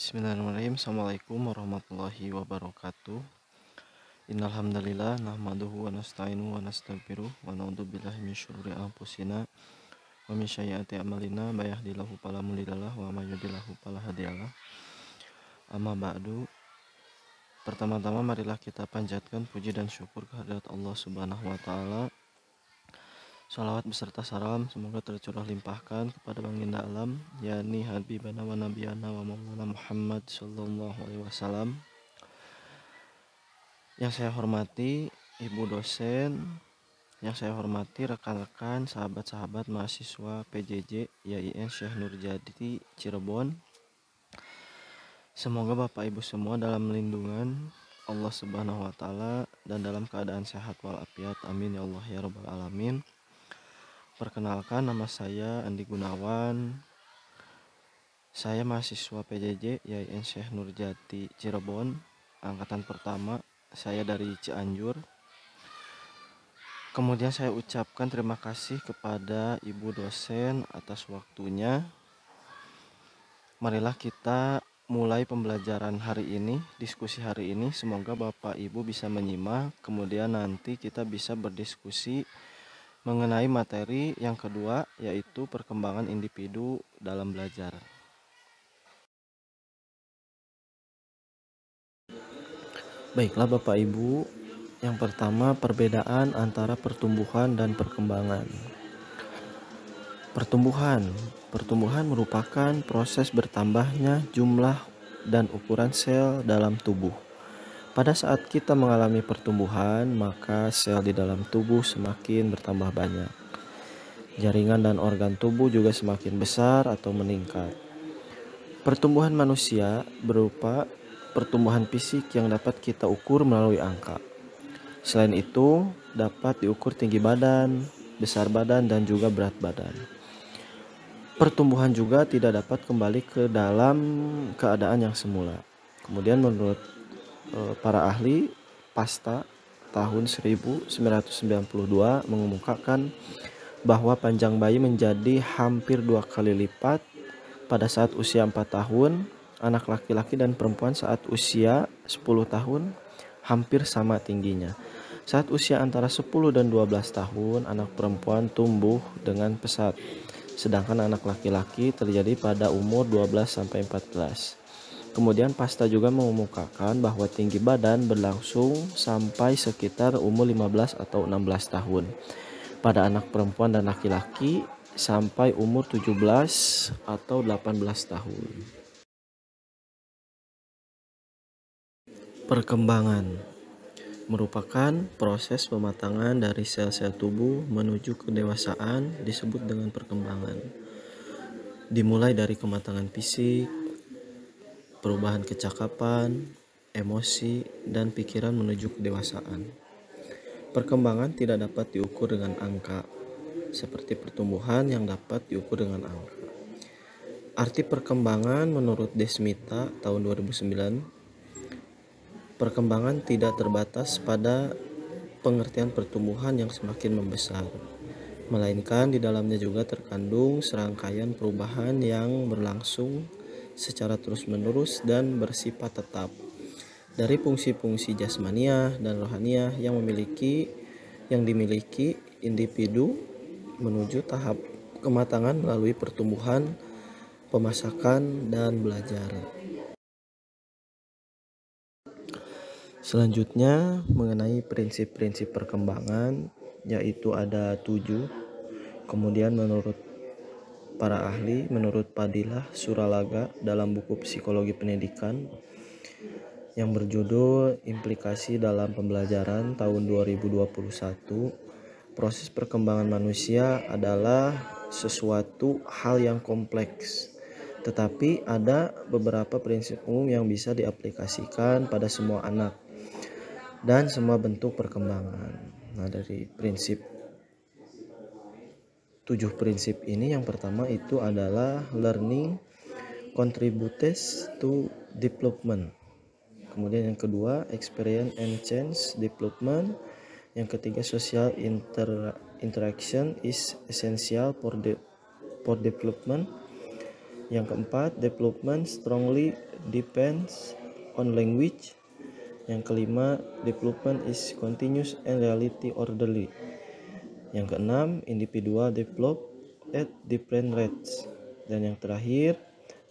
Bismillahirrahmanirrahim. Assalamualaikum warahmatullahi wabarakatuh. Innalhamdalillah nahmaduhu wa nasta'inu wa nastaghfiruh wa na'udzu billahi min syururi anfusina wa min sayyiati a'malina may yahdihillahu fala mudhillalah wa may yudhlilhu fala hadiyalah. Amma ba'du. Pertama-tama marilah kita panjatkan puji dan syukur kehadirat Allah Subhanahu wa taala Salawat beserta salam semoga tercurah limpahkan kepada baginda alam yakni habibana wa nabiyana wa maulana Muhammad sallallahu alaihi wasallam. Yang saya hormati ibu dosen, yang saya hormati rekan-rekan, sahabat-sahabat mahasiswa PJJ YIN Syekh Nurjadi Cirebon. Semoga Bapak Ibu semua dalam lindungan Allah Subhanahu wa taala dan dalam keadaan sehat walafiat. Amin ya Allah ya rabbal alamin. Perkenalkan nama saya Andi Gunawan. Saya mahasiswa PJJ YIN Syekh Nurjati Cirebon, angkatan pertama. Saya dari Cianjur. Kemudian saya ucapkan terima kasih kepada Ibu dosen atas waktunya. Marilah kita mulai pembelajaran hari ini, diskusi hari ini. Semoga Bapak Ibu bisa menyimak, kemudian nanti kita bisa berdiskusi mengenai materi yang kedua yaitu perkembangan individu dalam belajar. Baiklah Bapak Ibu, yang pertama perbedaan antara pertumbuhan dan perkembangan. Pertumbuhan, pertumbuhan merupakan proses bertambahnya jumlah dan ukuran sel dalam tubuh. Pada saat kita mengalami pertumbuhan, maka sel di dalam tubuh semakin bertambah banyak. Jaringan dan organ tubuh juga semakin besar atau meningkat. Pertumbuhan manusia berupa pertumbuhan fisik yang dapat kita ukur melalui angka. Selain itu, dapat diukur tinggi badan, besar badan, dan juga berat badan. Pertumbuhan juga tidak dapat kembali ke dalam keadaan yang semula. Kemudian menurut para ahli pasta tahun 1992 mengumumkakan bahwa panjang bayi menjadi hampir dua kali lipat pada saat usia 4 tahun, anak laki-laki dan perempuan saat usia 10 tahun hampir sama tingginya. Saat usia antara 10 dan 12 tahun, anak perempuan tumbuh dengan pesat, sedangkan anak laki-laki terjadi pada umur 12 sampai 14. Kemudian Pasta juga mengumumkakan bahwa tinggi badan berlangsung sampai sekitar umur 15 atau 16 tahun. Pada anak perempuan dan laki-laki sampai umur 17 atau 18 tahun. Perkembangan merupakan proses pematangan dari sel-sel tubuh menuju kedewasaan disebut dengan perkembangan. Dimulai dari kematangan fisik, perubahan kecakapan, emosi, dan pikiran menuju kedewasaan. Perkembangan tidak dapat diukur dengan angka, seperti pertumbuhan yang dapat diukur dengan angka. Arti perkembangan menurut Desmita tahun 2009, perkembangan tidak terbatas pada pengertian pertumbuhan yang semakin membesar, melainkan di dalamnya juga terkandung serangkaian perubahan yang berlangsung secara terus-menerus dan bersifat tetap dari fungsi-fungsi jasmania dan rohania yang memiliki yang dimiliki individu menuju tahap kematangan melalui pertumbuhan, pemasakan, dan belajar. Selanjutnya mengenai prinsip-prinsip perkembangan yaitu ada tujuh. Kemudian menurut para ahli menurut Padilah Suralaga dalam buku Psikologi Pendidikan yang berjudul Implikasi dalam Pembelajaran tahun 2021 proses perkembangan manusia adalah sesuatu hal yang kompleks tetapi ada beberapa prinsip umum yang bisa diaplikasikan pada semua anak dan semua bentuk perkembangan. Nah, dari prinsip tujuh prinsip ini yang pertama itu adalah learning contributes to development kemudian yang kedua experience and change development yang ketiga social inter interaction is essential for the for development yang keempat development strongly depends on language. Yang kelima, development is continuous and reality orderly. Yang keenam, individual develop at different rates. Dan yang terakhir,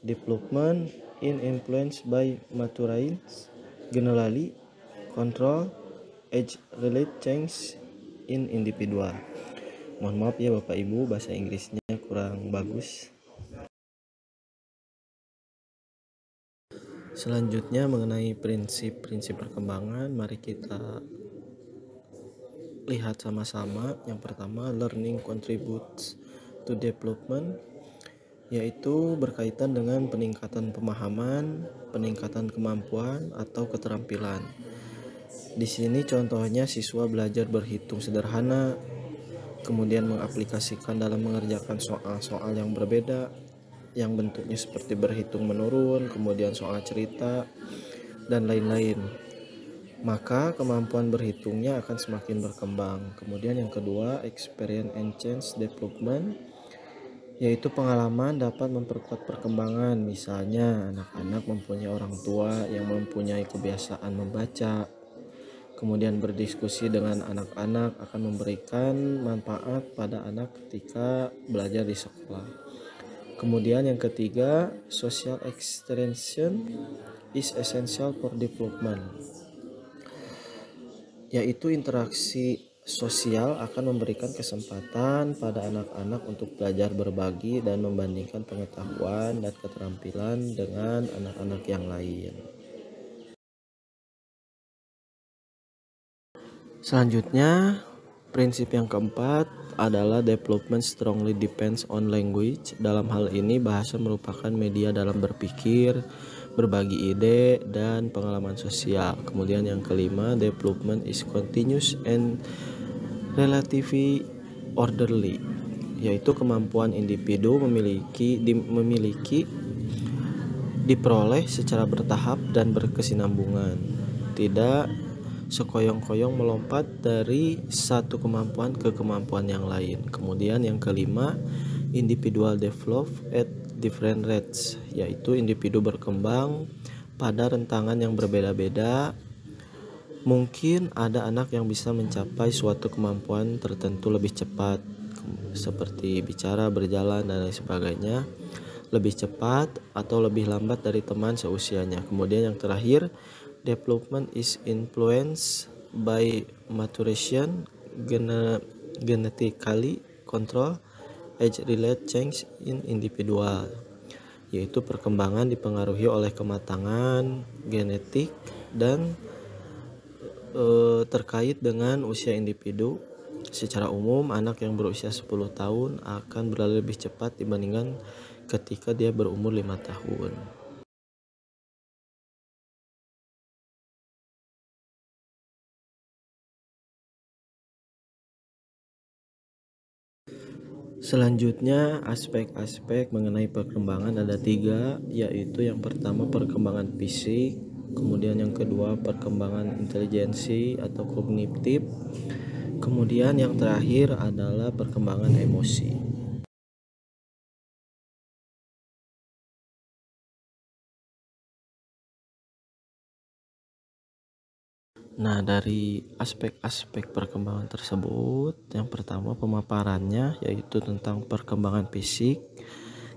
development in influence by materials generally control age related change in individual. Mohon maaf ya Bapak Ibu, bahasa Inggrisnya kurang bagus. Selanjutnya mengenai prinsip-prinsip perkembangan, mari kita lihat sama-sama. Yang pertama, learning contributes to development yaitu berkaitan dengan peningkatan pemahaman, peningkatan kemampuan atau keterampilan. Di sini contohnya siswa belajar berhitung sederhana, kemudian mengaplikasikan dalam mengerjakan soal-soal yang berbeda, yang bentuknya seperti berhitung menurun, kemudian soal cerita, dan lain-lain. Maka kemampuan berhitungnya akan semakin berkembang. Kemudian yang kedua, experience and change development, yaitu pengalaman dapat memperkuat perkembangan. Misalnya, anak-anak mempunyai orang tua yang mempunyai kebiasaan membaca, kemudian berdiskusi dengan anak-anak akan memberikan manfaat pada anak ketika belajar di sekolah. Kemudian yang ketiga, social extension is essential for development. Yaitu interaksi sosial akan memberikan kesempatan pada anak-anak untuk belajar berbagi dan membandingkan pengetahuan dan keterampilan dengan anak-anak yang lain. Selanjutnya, prinsip yang keempat adalah development strongly depends on language. Dalam hal ini bahasa merupakan media dalam berpikir, berbagi ide dan pengalaman sosial. Kemudian yang kelima, development is continuous and relatively orderly, yaitu kemampuan individu memiliki di, memiliki diperoleh secara bertahap dan berkesinambungan. Tidak sekoyong-koyong melompat dari satu kemampuan ke kemampuan yang lain. Kemudian yang kelima, individual develop at different rates, yaitu individu berkembang pada rentangan yang berbeda-beda. Mungkin ada anak yang bisa mencapai suatu kemampuan tertentu lebih cepat, seperti bicara, berjalan, dan lain sebagainya, lebih cepat atau lebih lambat dari teman seusianya. Kemudian yang terakhir, development is influenced by maturation, gene genetically control, age-related change in individual, yaitu perkembangan dipengaruhi oleh kematangan genetik dan e, terkait dengan usia individu. Secara umum, anak yang berusia 10 tahun akan berlalu lebih cepat dibandingkan ketika dia berumur 5 tahun. Selanjutnya aspek-aspek mengenai perkembangan ada tiga yaitu yang pertama perkembangan fisik kemudian yang kedua perkembangan intelijensi atau kognitif kemudian yang terakhir adalah perkembangan emosi Nah, dari aspek-aspek perkembangan tersebut, yang pertama pemaparannya yaitu tentang perkembangan fisik.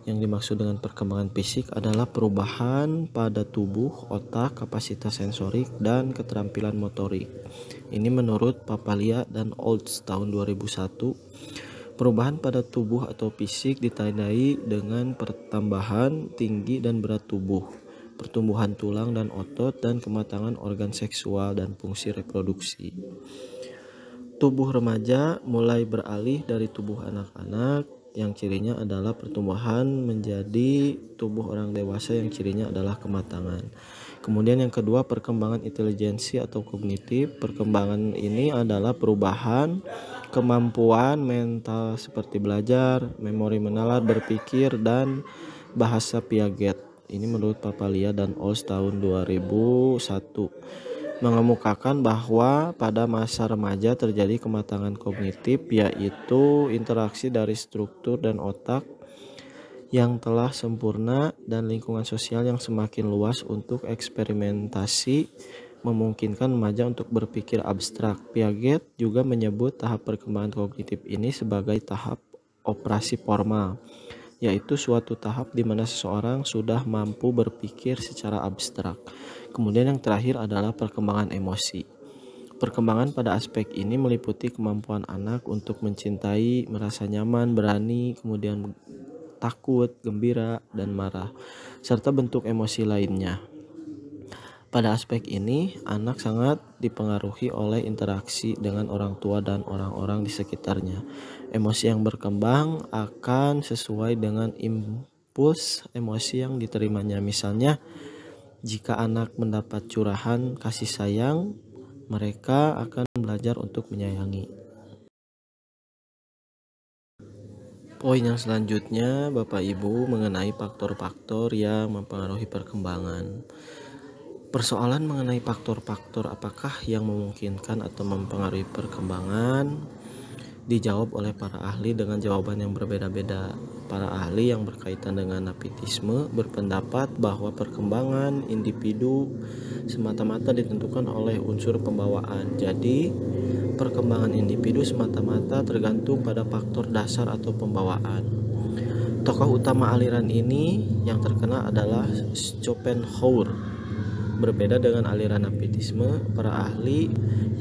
Yang dimaksud dengan perkembangan fisik adalah perubahan pada tubuh, otak, kapasitas sensorik, dan keterampilan motorik. Ini menurut Papalia dan Olds tahun 2001. Perubahan pada tubuh atau fisik ditandai dengan pertambahan tinggi dan berat tubuh pertumbuhan tulang dan otot, dan kematangan organ seksual dan fungsi reproduksi. Tubuh remaja mulai beralih dari tubuh anak-anak yang cirinya adalah pertumbuhan menjadi tubuh orang dewasa yang cirinya adalah kematangan. Kemudian yang kedua perkembangan intelijensi atau kognitif. Perkembangan ini adalah perubahan kemampuan mental seperti belajar, memori menalar, berpikir dan bahasa Piaget ini menurut Papalia dan Ols tahun 2001 mengemukakan bahwa pada masa remaja terjadi kematangan kognitif yaitu interaksi dari struktur dan otak yang telah sempurna dan lingkungan sosial yang semakin luas untuk eksperimentasi memungkinkan remaja untuk berpikir abstrak. Piaget juga menyebut tahap perkembangan kognitif ini sebagai tahap operasi formal, yaitu suatu tahap di mana seseorang sudah mampu berpikir secara abstrak. Kemudian yang terakhir adalah perkembangan emosi. Perkembangan pada aspek ini meliputi kemampuan anak untuk mencintai, merasa nyaman, berani, kemudian takut, gembira, dan marah, serta bentuk emosi lainnya. Pada aspek ini, anak sangat dipengaruhi oleh interaksi dengan orang tua dan orang-orang di sekitarnya. Emosi yang berkembang akan sesuai dengan impuls emosi yang diterimanya. Misalnya, jika anak mendapat curahan kasih sayang, mereka akan belajar untuk menyayangi. Poin yang selanjutnya, Bapak Ibu, mengenai faktor-faktor yang mempengaruhi perkembangan. Persoalan mengenai faktor-faktor apakah yang memungkinkan atau mempengaruhi perkembangan dijawab oleh para ahli dengan jawaban yang berbeda-beda. Para ahli yang berkaitan dengan napitisme berpendapat bahwa perkembangan individu semata-mata ditentukan oleh unsur pembawaan. Jadi, perkembangan individu semata-mata tergantung pada faktor dasar atau pembawaan. Tokoh utama aliran ini yang terkenal adalah Schopenhauer Berbeda dengan aliran napitisme, para ahli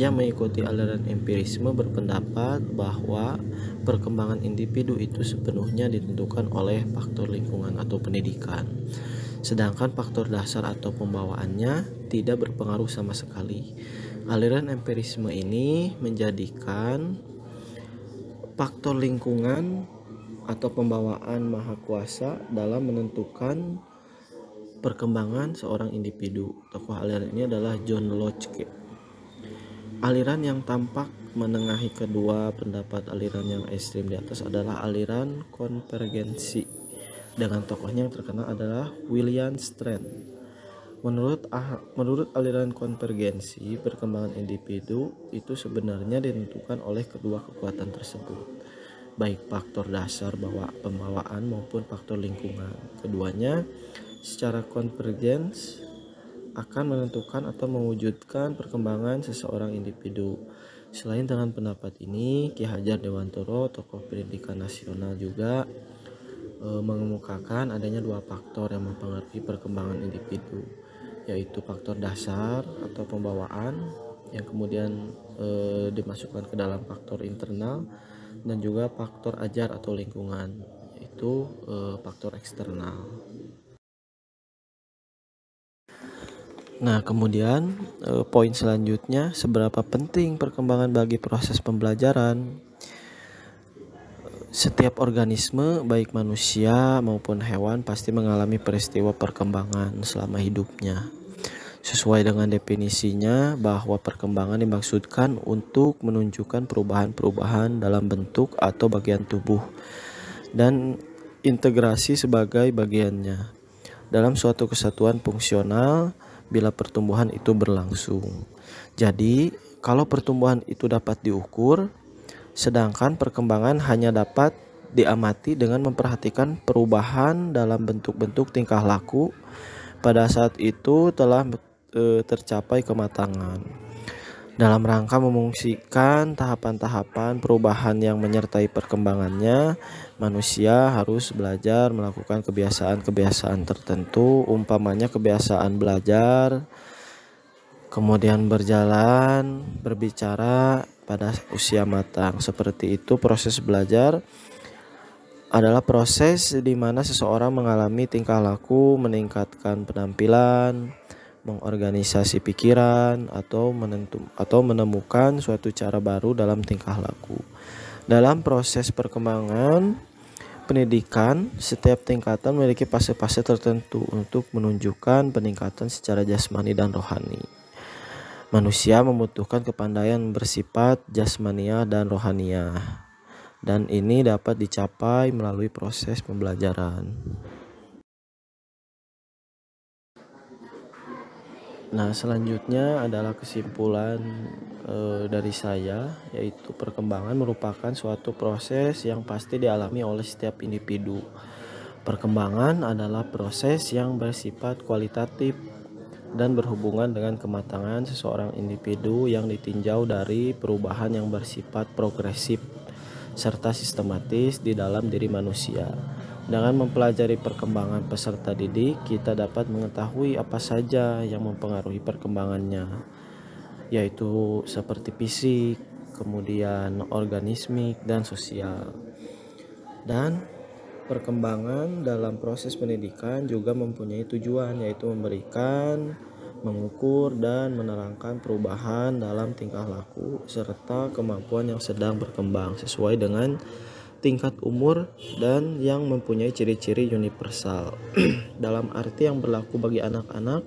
yang mengikuti aliran empirisme berpendapat bahwa perkembangan individu itu sepenuhnya ditentukan oleh faktor lingkungan atau pendidikan. Sedangkan faktor dasar atau pembawaannya tidak berpengaruh sama sekali. Aliran empirisme ini menjadikan faktor lingkungan atau pembawaan maha kuasa dalam menentukan perkembangan seorang individu. Tokoh aliran ini adalah John Locke. Aliran yang tampak menengahi kedua pendapat aliran yang ekstrim di atas adalah aliran konvergensi. Dengan tokohnya yang terkenal adalah William Strand. Menurut ah, menurut aliran konvergensi, perkembangan individu itu sebenarnya ditentukan oleh kedua kekuatan tersebut, baik faktor dasar bawa pembawaan maupun faktor lingkungan. Keduanya secara konvergens akan menentukan atau mewujudkan perkembangan seseorang individu. Selain dengan pendapat ini, Ki Hajar Dewantoro, tokoh pendidikan nasional juga e, mengemukakan adanya dua faktor yang mempengaruhi perkembangan individu, yaitu faktor dasar atau pembawaan yang kemudian e, dimasukkan ke dalam faktor internal dan juga faktor ajar atau lingkungan, yaitu e, faktor eksternal. Nah, kemudian eh, poin selanjutnya, seberapa penting perkembangan bagi proses pembelajaran? Setiap organisme, baik manusia maupun hewan, pasti mengalami peristiwa perkembangan selama hidupnya. Sesuai dengan definisinya, bahwa perkembangan dimaksudkan untuk menunjukkan perubahan-perubahan dalam bentuk atau bagian tubuh dan integrasi sebagai bagiannya dalam suatu kesatuan fungsional bila pertumbuhan itu berlangsung. Jadi, kalau pertumbuhan itu dapat diukur, sedangkan perkembangan hanya dapat diamati dengan memperhatikan perubahan dalam bentuk-bentuk tingkah laku, pada saat itu telah e, tercapai kematangan dalam rangka memungsikan tahapan-tahapan perubahan yang menyertai perkembangannya, manusia harus belajar melakukan kebiasaan-kebiasaan tertentu, umpamanya kebiasaan belajar, kemudian berjalan, berbicara pada usia matang. Seperti itu proses belajar adalah proses di mana seseorang mengalami tingkah laku, meningkatkan penampilan, mengorganisasi pikiran atau menentu atau menemukan suatu cara baru dalam tingkah laku. Dalam proses perkembangan pendidikan, setiap tingkatan memiliki fase-fase tertentu untuk menunjukkan peningkatan secara jasmani dan rohani. Manusia membutuhkan kepandaian bersifat jasmania dan rohania. Dan ini dapat dicapai melalui proses pembelajaran. Nah, selanjutnya adalah kesimpulan e, dari saya, yaitu perkembangan merupakan suatu proses yang pasti dialami oleh setiap individu. Perkembangan adalah proses yang bersifat kualitatif dan berhubungan dengan kematangan seseorang individu yang ditinjau dari perubahan yang bersifat progresif serta sistematis di dalam diri manusia. Dengan mempelajari perkembangan peserta didik, kita dapat mengetahui apa saja yang mempengaruhi perkembangannya, yaitu seperti fisik, kemudian organismik, dan sosial. Dan perkembangan dalam proses pendidikan juga mempunyai tujuan, yaitu memberikan, mengukur, dan menerangkan perubahan dalam tingkah laku serta kemampuan yang sedang berkembang sesuai dengan tingkat umur dan yang mempunyai ciri-ciri universal. Dalam arti yang berlaku bagi anak-anak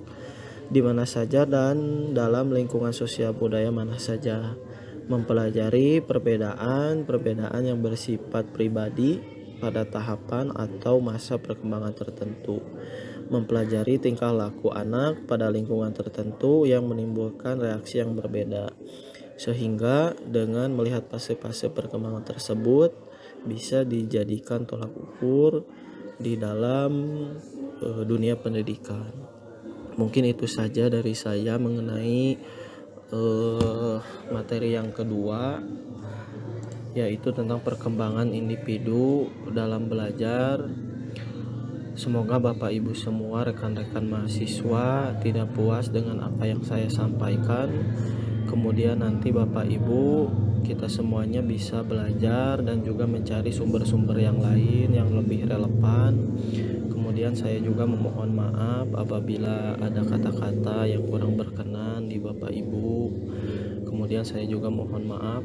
di mana saja dan dalam lingkungan sosial budaya mana saja. Mempelajari perbedaan-perbedaan yang bersifat pribadi pada tahapan atau masa perkembangan tertentu. Mempelajari tingkah laku anak pada lingkungan tertentu yang menimbulkan reaksi yang berbeda. Sehingga dengan melihat fase-fase perkembangan tersebut bisa dijadikan tolak ukur di dalam uh, dunia pendidikan. Mungkin itu saja dari saya mengenai uh, materi yang kedua yaitu tentang perkembangan individu dalam belajar. Semoga Bapak Ibu semua rekan-rekan mahasiswa tidak puas dengan apa yang saya sampaikan. Kemudian nanti Bapak Ibu kita semuanya bisa belajar dan juga mencari sumber-sumber yang lain yang lebih relevan. Kemudian saya juga memohon maaf apabila ada kata-kata yang kurang berkenan di Bapak Ibu. Kemudian saya juga mohon maaf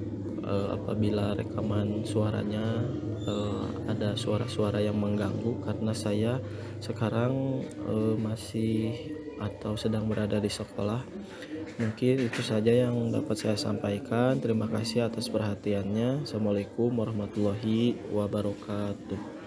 uh, apabila rekaman suaranya uh, ada suara-suara yang mengganggu karena saya sekarang uh, masih atau sedang berada di sekolah Mungkin itu saja yang dapat saya sampaikan. Terima kasih atas perhatiannya. Assalamualaikum warahmatullahi wabarakatuh.